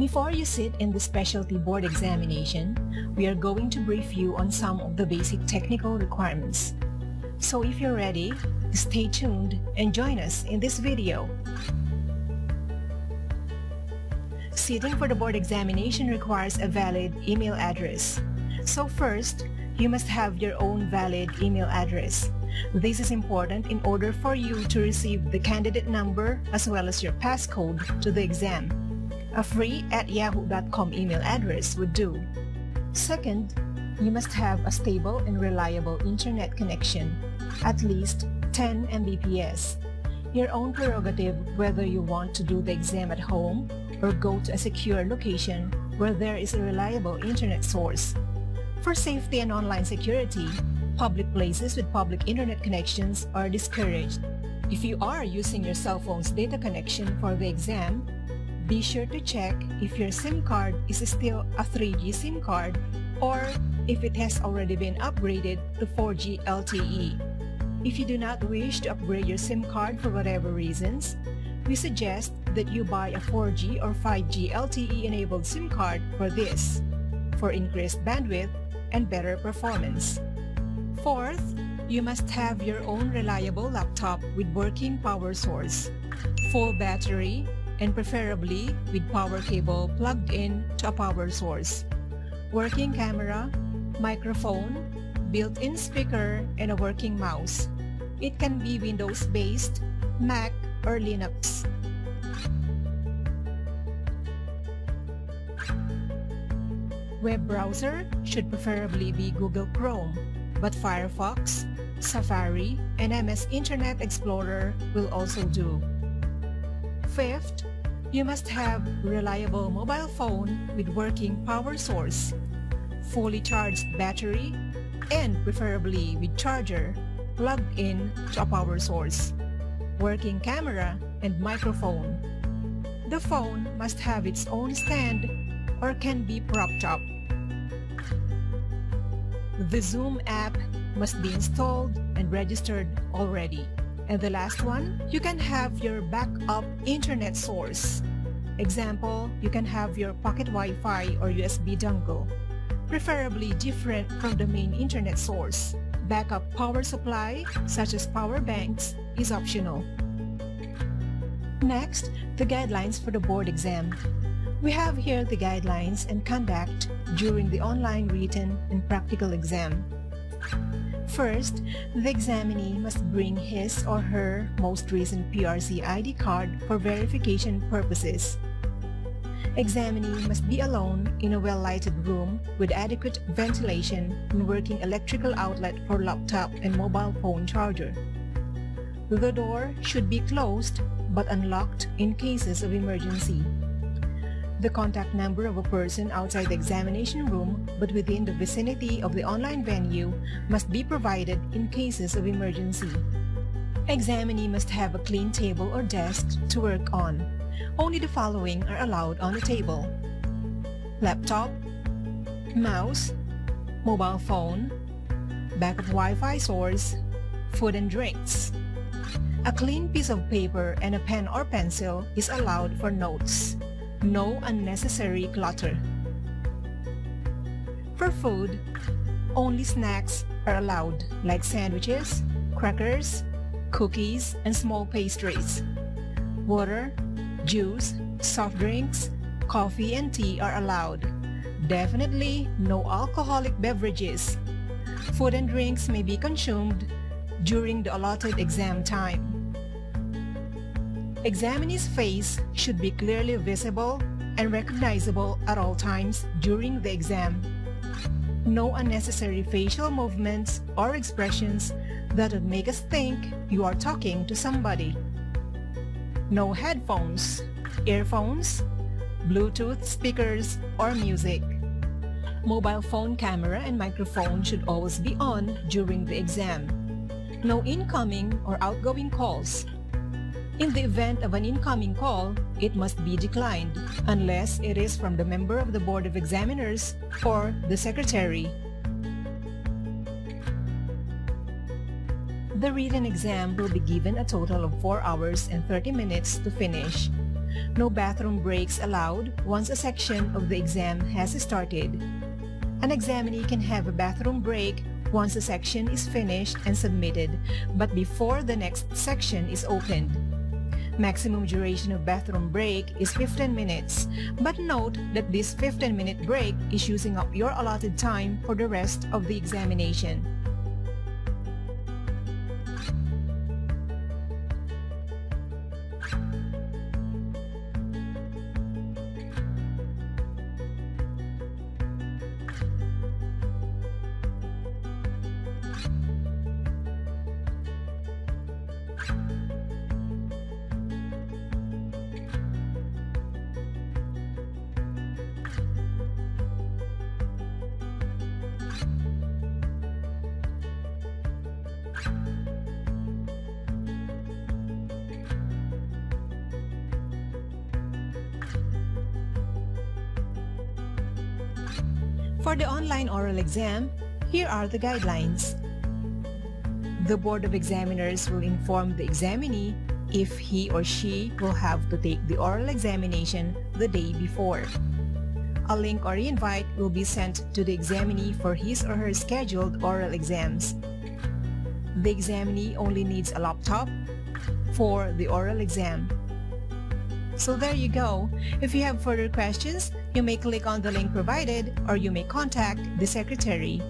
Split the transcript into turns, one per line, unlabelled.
Before you sit in the specialty board examination, we are going to brief you on some of the basic technical requirements. So if you're ready, stay tuned and join us in this video. Sitting for the board examination requires a valid email address. So first, you must have your own valid email address. This is important in order for you to receive the candidate number as well as your passcode to the exam. A free at yahoo.com email address would do. Second, you must have a stable and reliable internet connection, at least 10 Mbps. Your own prerogative whether you want to do the exam at home or go to a secure location where there is a reliable internet source. For safety and online security, public places with public internet connections are discouraged. If you are using your cell phone's data connection for the exam, be sure to check if your SIM card is still a 3G SIM card or if it has already been upgraded to 4G LTE. If you do not wish to upgrade your SIM card for whatever reasons, we suggest that you buy a 4G or 5G LTE enabled SIM card for this, for increased bandwidth and better performance. Fourth, you must have your own reliable laptop with working power source, full battery, and preferably with power cable plugged in to a power source. Working camera, microphone, built-in speaker, and a working mouse. It can be Windows-based, Mac, or Linux. Web browser should preferably be Google Chrome, but Firefox, Safari, and MS Internet Explorer will also do. Fifth, you must have reliable mobile phone with working power source, fully charged battery, and preferably with charger plugged in to a power source, working camera, and microphone. The phone must have its own stand or can be propped up. The Zoom app must be installed and registered already. And the last one, you can have your backup internet source. Example, you can have your pocket Wi-Fi or USB dongle, preferably different from the main internet source. Backup power supply, such as power banks, is optional. Next, the guidelines for the board exam. We have here the guidelines and conduct during the online written and practical exam. First, the examinee must bring his or her most recent PRC ID card for verification purposes. Examinee must be alone in a well-lighted room with adequate ventilation and working electrical outlet for laptop and mobile phone charger. The door should be closed but unlocked in cases of emergency. The contact number of a person outside the examination room but within the vicinity of the online venue must be provided in cases of emergency. Examinee must have a clean table or desk to work on. Only the following are allowed on the table. Laptop, mouse, mobile phone, backup Wi-Fi source, food and drinks. A clean piece of paper and a pen or pencil is allowed for notes. No unnecessary clutter. For food, only snacks are allowed like sandwiches, crackers, cookies, and small pastries. Water, juice, soft drinks, coffee, and tea are allowed. Definitely no alcoholic beverages. Food and drinks may be consumed during the allotted exam time. Examinee's face should be clearly visible and recognizable at all times during the exam. No unnecessary facial movements or expressions that would make us think you are talking to somebody. No headphones, earphones, Bluetooth speakers, or music. Mobile phone camera and microphone should always be on during the exam. No incoming or outgoing calls in the event of an incoming call, it must be declined unless it is from the member of the Board of Examiners or the Secretary. The written exam will be given a total of 4 hours and 30 minutes to finish. No bathroom breaks allowed once a section of the exam has started. An examinee can have a bathroom break once a section is finished and submitted, but before the next section is opened. Maximum duration of bathroom break is 15 minutes, but note that this 15-minute break is using up your allotted time for the rest of the examination. For the online oral exam, here are the guidelines. The Board of Examiners will inform the examinee if he or she will have to take the oral examination the day before. A link or invite will be sent to the examinee for his or her scheduled oral exams. The examinee only needs a laptop for the oral exam. So there you go. If you have further questions, you may click on the link provided or you may contact the secretary.